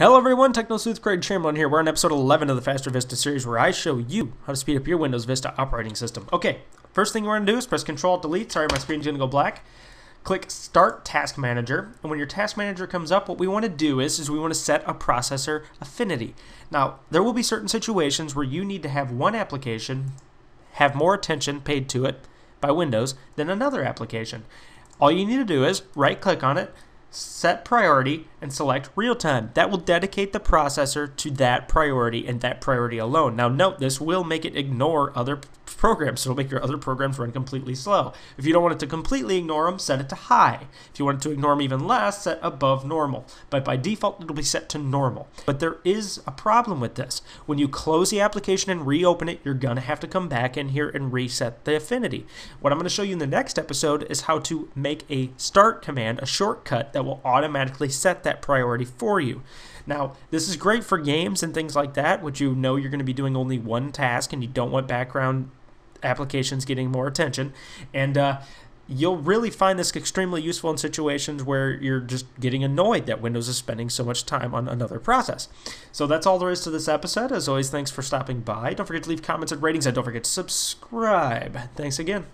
Hello everyone, Techno Sleuth Craig Chamberlin here. We're on episode 11 of the Faster Vista series where I show you how to speed up your Windows Vista operating system. Okay, first thing we're going to do is press Control Delete. Sorry, my screen's going to go black. Click Start Task Manager, and when your Task Manager comes up, what we want to do is, is we want to set a processor affinity. Now, there will be certain situations where you need to have one application have more attention paid to it by Windows than another application. All you need to do is right-click on it, set priority and select real time. That will dedicate the processor to that priority and that priority alone. Now note this will make it ignore other programs. So it'll make your other programs run completely slow. If you don't want it to completely ignore them, set it to high. If you want it to ignore them even less, set above normal. But by default, it'll be set to normal. But there is a problem with this. When you close the application and reopen it, you're going to have to come back in here and reset the affinity. What I'm going to show you in the next episode is how to make a start command, a shortcut that will automatically set that priority for you. Now, this is great for games and things like that, which you know you're going to be doing only one task and you don't want background applications getting more attention. And uh, you'll really find this extremely useful in situations where you're just getting annoyed that Windows is spending so much time on another process. So that's all there is to this episode. As always, thanks for stopping by. Don't forget to leave comments and ratings, and don't forget to subscribe. Thanks again.